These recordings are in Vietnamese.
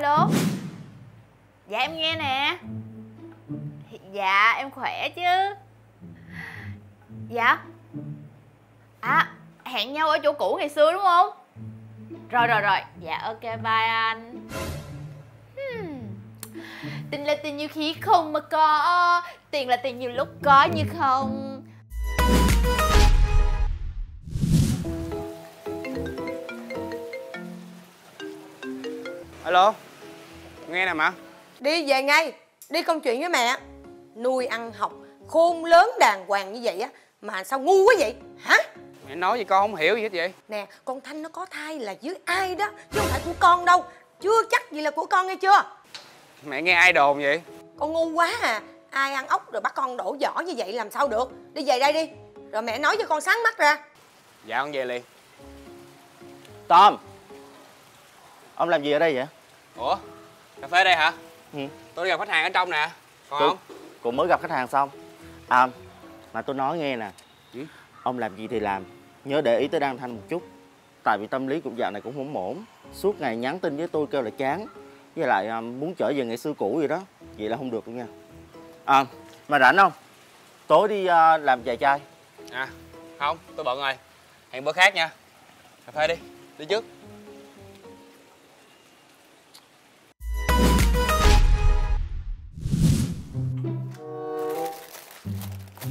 alo? Dạ em nghe nè. Dạ em khỏe chứ? Dạ? À hẹn nhau ở chỗ cũ ngày xưa đúng không? Rồi rồi rồi. Dạ ok, bye anh. Hmm. tình là tình nhiều khi không mà có. Tiền là tiền nhiều lúc có như không. Alo? Nghe nè mà đi về ngay. Đi công chuyện với mẹ. Nuôi ăn học khôn lớn đàng hoàng như vậy á mà sao ngu quá vậy? Hả? Mẹ nói gì con không hiểu gì hết vậy? Nè con thanh nó có thai là với ai đó chứ không phải của con đâu. Chưa chắc gì là của con nghe chưa? Mẹ nghe ai đồn vậy? Con ngu quá à. Ai ăn ốc rồi bắt con đổ vỏ như vậy làm sao được? Đi về đây đi. Rồi mẹ nói cho con sáng mắt ra. Dạ con về liền. Tom Ông làm gì ở đây vậy? ủa cà phê đây hả? Ừ. tôi đi gặp khách hàng ở trong nè. Còn Tôi- không? Cũng mới gặp khách hàng xong. À Mà tôi nói nghe nè. Ừ? Ông làm gì thì làm. Nhớ để ý tới Đăng Thanh một chút. Tại vì tâm lý của dạo này cũng hỗn ổn. Suốt ngày nhắn tin với tôi kêu là chán. Với lại à, muốn trở về ngày xưa cũ vậy đó. Vậy là không được đâu nha. À Mà rảnh không? Tối đi à, làm vài chai à không. Tôi bận rồi. Hẹn bữa khác nha. Cà phê đi. Đi trước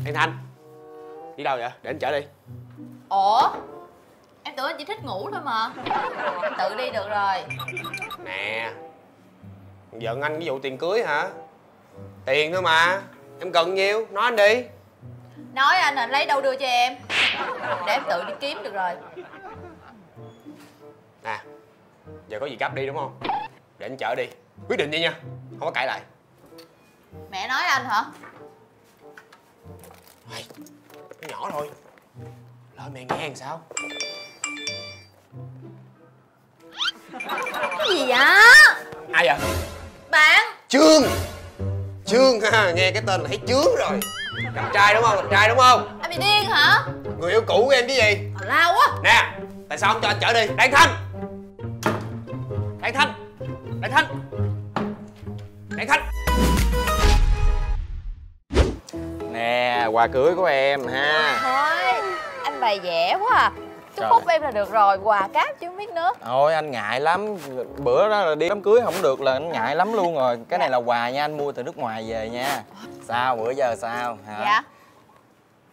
An Thanh Đi đâu vậy? Để anh chở đi. Ủa? Em tưởng anh chỉ thích ngủ thôi mà. Em tự đi được rồi. Nè Giận anh cái vụ tiền cưới hả? Tiền thôi mà. Em cần nhiêu? Nói anh đi. Nói anh là lấy đâu đưa cho em? Để em tự đi kiếm được rồi. Nè Giờ có gì gấp đi đúng không? Để anh chở đi. Quyết định đi nha Không có cãi lại. Mẹ nói anh hả Ôi, Nó nhỏ thôi Lỡ mẹ nghe làm sao? cái gì vậy Ai vậy? bạn Trương Trương ha, nghe cái tên là thấy chướng rồi Đẹp trai đúng không? Đẹp trai đúng không? anh bị điên hả Người yêu cũ của em chứ gì? tào lao quá Nè, tại sao không cho anh chở đi? Đan Thanh Đan Thanh Đan Thanh Đan Thanh quà cưới của em ha. Thôi anh bày vẽ quá à. Chúc phúc em là được rồi quà cáp chứ không biết nữa. Thôi anh ngại lắm. Bữa đó là đi đám cưới không được là anh ngại lắm luôn rồi. Cái này là quà nha anh mua từ nước ngoài về nha. Sao bữa giờ sao? Hả? dạ.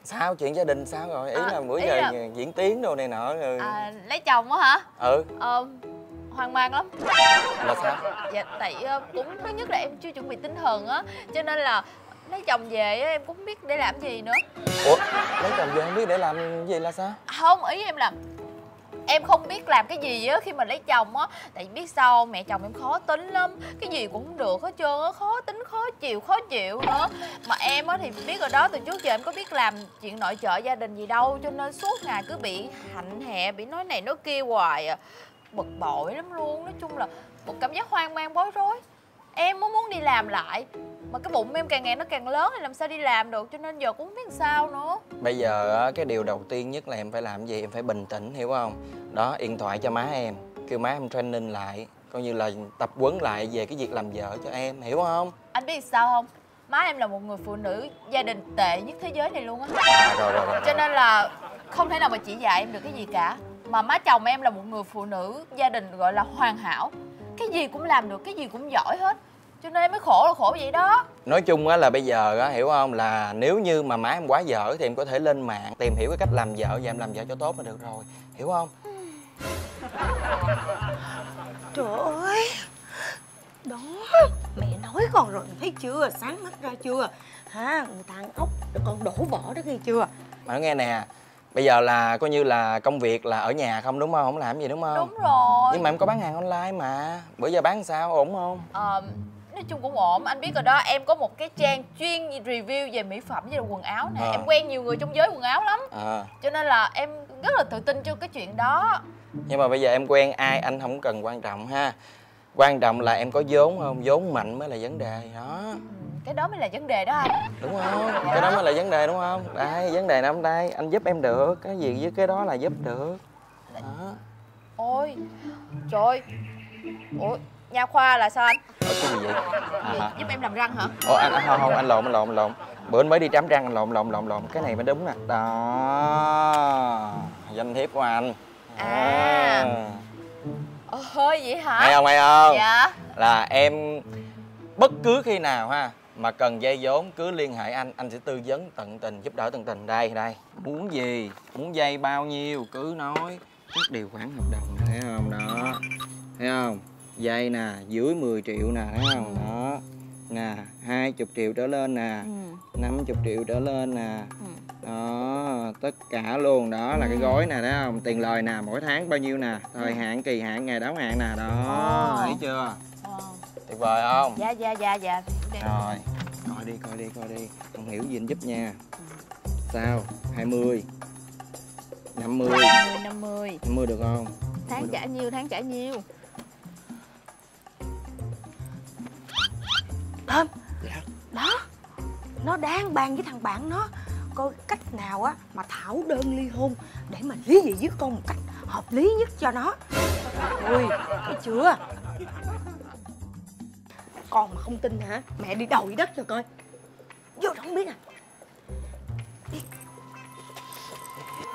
Sao? Chuyện gia đình sao rồi? Ý À, là bữa ý giờ là- diễn tiến đồ này nọ rồi. À, lấy chồng á hả? Ừ. Ờ, hoang mang lắm. Là sao? dạ tại ờ, cũng thứ nhất là em chưa chuẩn bị tinh thần á cho nên là lấy chồng về á em cũng không biết để làm gì nữa. Ủa? Lấy chồng về không biết để làm gì là sao? không ý em là em không biết làm cái gì á khi mà lấy chồng á. Tại biết sao mẹ chồng em khó tính lắm. Cái gì cũng không được hết trơn á khó tính khó chịu khó chịu nữa. Mà em á thì biết rồi đó từ trước giờ em có biết làm chuyện nội trợ gia đình gì đâu cho nên suốt ngày cứ bị hạnh hè bị nói này nói kia hoài à. Bực bội lắm luôn nói chung là một cảm giác hoang mang bối rối em mới muốn đi làm lại. Mà cái bụng em càng ngày nó càng lớn thì làm sao đi làm được? Cho nên giờ cũng không biết sao nữa. Bây giờ á, cái điều đầu tiên nhất là em phải làm gì? Em phải bình tĩnh hiểu không? Đó, điện thoại cho má em. Kêu má em training lại Coi như là tập quấn lại về cái việc làm vợ cho em, hiểu không? anh biết sao không? Má em là một người phụ nữ gia đình tệ nhất thế giới này luôn á. À, rồi, rồi, rồi. cho nên là không thể nào mà chỉ dạy em được cái gì cả. Mà má chồng em là một người phụ nữ gia đình gọi là hoàn hảo. Cái gì cũng làm được cái gì cũng giỏi hết cho nên em mới khổ là khổ vậy đó. Nói chung á là bây giờ á hiểu không? Là nếu như mà má em quá dở thì em có thể lên mạng tìm hiểu cái cách làm vợ và em làm vợ cho tốt là được rồi. Hiểu không? Trời ơi. Đó mẹ nói con rồi thấy chưa? Sáng mắt ra chưa? Ha người ta ăn ốc rồi con đổ vỏ đó nghe chưa? Mà nghe nè bây giờ là coi như là công việc là ở nhà không đúng không? Không làm gì đúng không? Đúng rồi. Nhưng mà em có bán hàng online mà. Bữa giờ bán sao ổn không? Ờ, nói chung cũng ổn. Anh biết rồi đó em có một cái trang chuyên review về mỹ phẩm với quần áo nè. À. em quen nhiều người trong giới quần áo lắm. À. Cho nên là em rất là tự tin cho cái chuyện đó. Nhưng mà bây giờ em quen ai anh không cần quan trọng ha. Quan trọng là em có vốn không? Vốn mạnh mới là vấn đề đó. Ừ, cái đó mới là vấn đề đó anh. Đúng không? Cái đó mới là vấn đề đúng không? Đây vấn đề nằm đây anh giúp em được. Cái gì với cái đó là giúp được. Đó. Ôi trời ủa nha khoa là sao anh? Ủa, cái gì vậy? À, Gì? hả? giúp em làm răng hả? Ồ anh, anh không không anh lộn anh lộn anh lộn. Bữa anh mới đi trám răng anh lộn lộn lộn lộn. Cái này mới đúng nè. Đó. Danh thiếp của anh. À. ôi vậy hả? Hay không hay không? Dạ. Là em bất cứ khi nào ha mà cần dây vốn cứ liên hệ anh anh sẽ tư vấn tận tình giúp đỡ tận tình. Đây đây. Muốn gì? Muốn dây bao nhiêu? Cứ nói. Các điều khoản hợp đồng thấy không? Đó. Thấy không dây nè dưới 10 triệu nè thấy không? Đó. Nè hai chục triệu trở lên nè ừ. năm chục triệu trở lên nè. Ừ. đó tất cả luôn. Đó là cái gói nè thấy không? Tiền lời nè mỗi tháng bao nhiêu nè? Thời hạn kỳ hạn ngày đáo hạn nè. Đó Ồ. thấy chưa? Ờ. tuyệt vời không? Dạ dạ dạ dạ. Rồi. Coi đi coi đi coi đi. Không hiểu gì anh giúp nha. Sao? 20 50 50 50 50 được không? Tháng trả nhiêu tháng trả nhiêu thơm. Dạ. đó nó đang bàn với thằng bạn nó. Coi cách nào á mà thảo đơn ly hôn để mà lý dị với con một cách hợp lý nhất cho nó? Ui thấy chưa? Con mà không tin hả? Mẹ đi đầu đất cho coi. Vô đó không biết à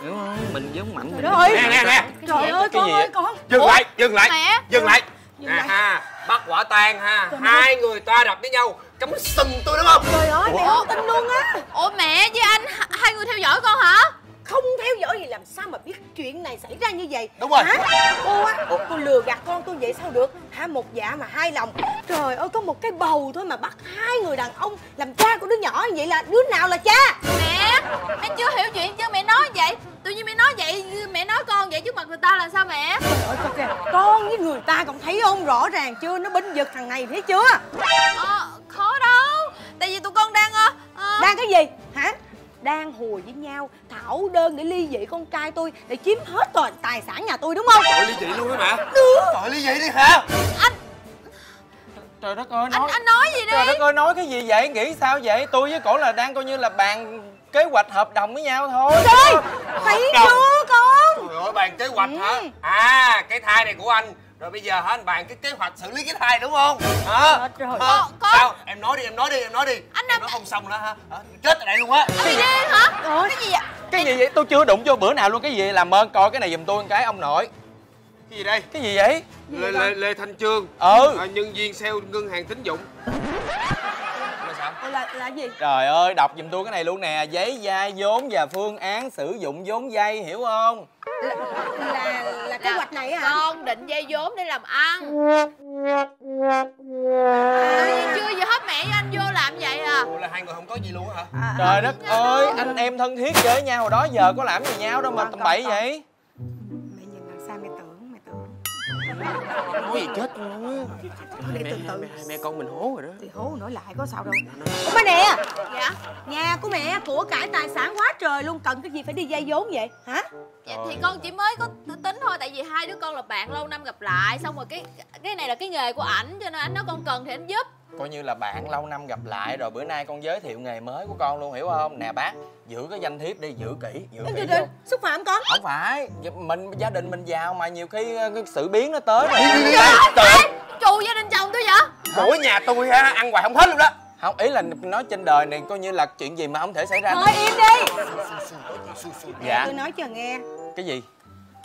hiểu không? Mình giống mạnh ơi. Nè nè nè. Trời ơi con ơi con. Dừng lại dừng lại mẹ dừng lại. Dừng à lại. Bắt quả tang ha. Hai người ta đập với nhau cắm sừng tôi đúng không? Trời ơi mẹ không tin luôn á. Ủa mẹ với anh hai người theo dõi con hả? Không theo dõi gì làm sao mà biết chuyện này xảy ra như vậy? Đúng rồi. hả? Cô á cô lừa gạt con tôi vậy sao được? Hả một dạ mà hai lòng. Trời ơi có một cái bầu thôi mà bắt hai người đàn ông làm cha của đứa nhỏ như vậy là đứa nào là cha? Mẹ mẹ chưa hiểu chuyện chứ mẹ nói vậy tự nhiên mẹ nói vậy mẹ nói con vậy trước mặt người ta là sao mẹ? Trời ơi con kìa con với người ta còn thấy không rõ ràng chưa? Nó binh vực thằng này thấy chưa? Ờ, khó đâu tại vì tụi con đang ờ, ờ, đang cái gì? Hả? Đang hùa với nhau thảo đơn để ly dị con trai tôi để chiếm hết toàn tài sản nhà tôi đúng không? Tội ly dị luôn á mẹ. Tội ly dị đi hả? Trời đất ơi anh nói anh nói gì trời đi? đất ơi nói cái gì vậy? Nghĩ sao vậy? Tôi với cổ là đang coi như là bàn kế hoạch hợp đồng với nhau thôi. Trời thấy chưa con. Trời ơi bàn kế hoạch hả? Ừ. à cái thai này của anh. Rồi bây giờ hả anh bàn cái kế hoạch xử lý cái thai đúng không? Hả? Trời, trời. Hả? Con- con- sao? Em nói đi em nói đi em nói đi. Anh em nói không xong nữa hả? Hả? chết ở đây luôn á. Bị điên hả? Cái gì vậy? Cái gì vậy? Tôi chưa đụng vô bữa nào luôn. Cái gì làm ơn coi cái này giùm tôi một cái ông nội. Cái gì đây? Cái gì vậy? Lê lê lê thanh trương. Ừ. à, nhân viên sale ngân hàng tín dụng là là gì? Trời ơi đọc giùm tôi cái này luôn nè. Giấy vay vốn và phương án sử dụng vốn vay hiểu không? Là là, là kế hoạch này á hả? con định dây vốn để làm ăn. Nhiên chưa gì hết mẹ với anh vô làm vậy à? Ủa là hai người không có gì luôn hả? À, trời đất ơi anh em thân thiết với nhau hồi đó giờ có làm gì nhau đâu mà tầm bậy vậy? Mẹ nhìn làm sao mẹ tưởng mẹ tưởng nói gì chết luôn á. Để từ từ. hai mẹ con mình hố rồi đó. Thì hố nổi lại có sao đâu. Ủa ba nè. Dạ. Nhà của mẹ của cải tài sản quá trời luôn. Cần cái gì phải đi vay vốn vậy? Hả? Dạ, thì con chỉ mới có tính thôi tại vì hai đứa con là bạn lâu năm gặp lại. Xong rồi cái cái này là cái nghề của ảnh cho nên anh nói con cần thì anh giúp coi như là bạn lâu năm gặp lại rồi bữa nay con giới thiệu nghề mới của con luôn hiểu không? Nè bác giữ cái danh thiếp đi giữ kỹ giữ kỹ trời, xúc phạm con. Không phải mình gia đình mình giàu mà nhiều khi ờ, cái sự biến nó tới rồi. Trời ơi trù gia đình chồng tôi vậy? Mỗi nhà tôi ha ăn hoài không hết luôn đó. Không ý là nói trên đời này coi như là chuyện gì mà không thể xảy ra. Thôi im đi. Dạ. Tôi nói cho nghe. Cái gì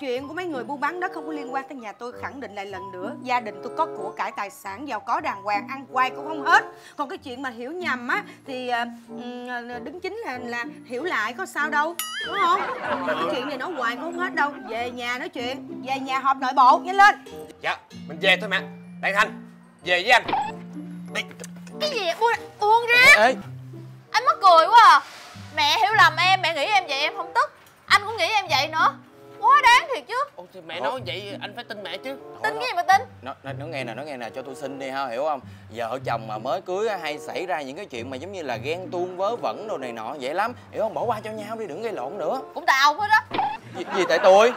chuyện của mấy người buôn bán đất không có liên quan tới nhà tôi khẳng định lại lần nữa. Gia đình tôi có của cải tài sản giàu có đàng hoàng ăn quay cũng không hết. Còn cái chuyện mà hiểu nhầm á thì à, ừm, đứng chính là là hiểu lại có sao đâu đúng không? Mà cái chuyện này nói hoài cũng không hết đâu. Về nhà nói chuyện về nhà họp nội bộ nhanh lên. Dạ mình về thôi mẹ. Đại thanh về với anh. Đi cái gì vậy? Buông, buông ra. Ê. Anh mắc cười quá à. Mẹ hiểu lầm em mẹ nghĩ em vậy em không tức. Anh cũng nghĩ em vậy nữa quá đáng thiệt chứ. Ồ, thì mẹ nói vậy anh phải tin mẹ chứ. Tin cái gì mà tin? Nó, nó, nó nghe nè nó nghe nè cho tôi xin đi ha hiểu không? Vợ chồng mà mới cưới á, hay xảy ra những cái chuyện mà giống như là ghen tuông vớ vẩn đồ này nọ vậy lắm. Hiểu không? Bỏ qua cho nhau đi đừng gây lộn nữa. Cũng tại ông hết á gì, gì tại tôi?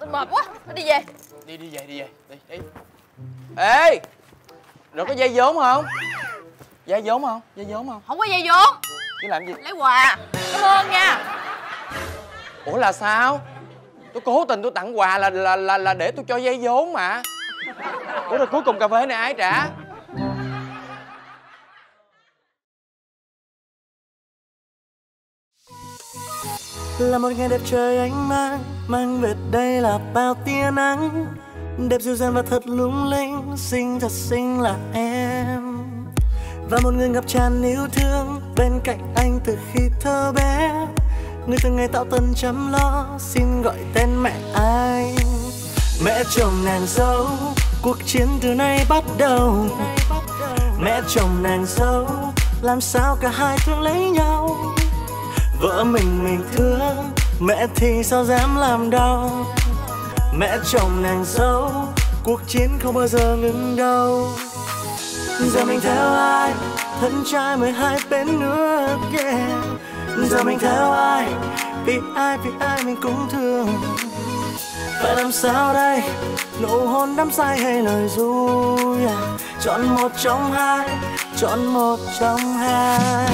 Tôi mệt quá tôi đi về. Đi đi về đi về. Đi đi. Ê! Rồi có dây vốn không? Dây vốn không? Dây vốn không? Không có dây vốn. Chứ làm gì? Lấy quà. Cảm ơn nha. Ủa là sao tôi cố tình tôi tặng quà là là là, là để tôi cho dây vốn mà. Ủa rồi cuối cùng cà phê này ai trả? Là một ngày đẹp trời ánh mang mang về đây là bao tia nắng. Đẹp dịu dàng và thật lung linh xinh thật xinh là em. Và một người ngập tràn yêu thương bên cạnh anh từ khi thơ bé người từng ngày tạo tần chăm lo, xin gọi tên mẹ anh mẹ chồng nàng dâu, cuộc chiến từ nay bắt đầu. Mẹ chồng nàng dâu, làm sao cả hai thương lấy nhau? Vợ mình mình thương, mẹ thì sao dám làm đau? Mẹ chồng nàng dâu, cuộc chiến không bao giờ ngừng đâu. Giờ mình theo ai? Thân trai mười hai bên nước, yeah giờ mình theo ai? Vì ai vì ai mình cũng thương. Phải làm sao đây? Nụ hôn đắm say hay lời ru yeah. chọn một trong hai, chọn một trong hai.